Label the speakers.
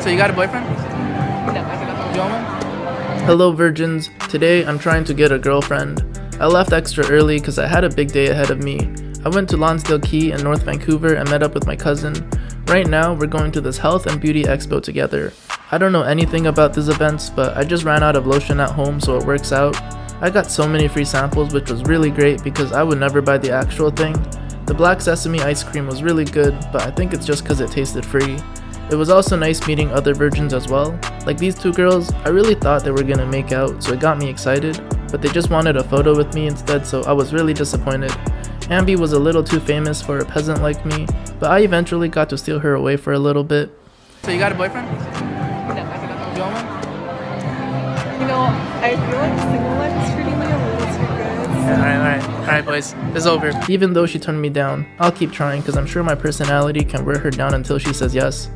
Speaker 1: So you got a boyfriend?
Speaker 2: Hello, virgins. Today I'm trying to get a girlfriend. I left extra early because I had a big day ahead of me. I went to Lonsdale Quay in North Vancouver and met up with my cousin. Right now, we're going to this health and beauty expo together. I don't know anything about these events, but I just ran out of lotion at home, so it works out. I got so many free samples, which was really great because I would never buy the actual thing. The black sesame ice cream was really good, but I think it's just because it tasted free. It was also nice meeting other virgins as well. Like these two girls, I really thought they were gonna make out, so it got me excited, but they just wanted a photo with me instead, so I was really disappointed. Ambi was a little too famous for a peasant like me, but I eventually got to steal her away for a little bit.
Speaker 1: So you got a boyfriend?
Speaker 3: No, I do not.
Speaker 1: You want one?
Speaker 3: You know, I feel like single life is treating me a little too good.
Speaker 1: Alright, alright. Alright, boys. It's over.
Speaker 2: Even though she turned me down, I'll keep trying because I'm sure my personality can wear her down until she says yes.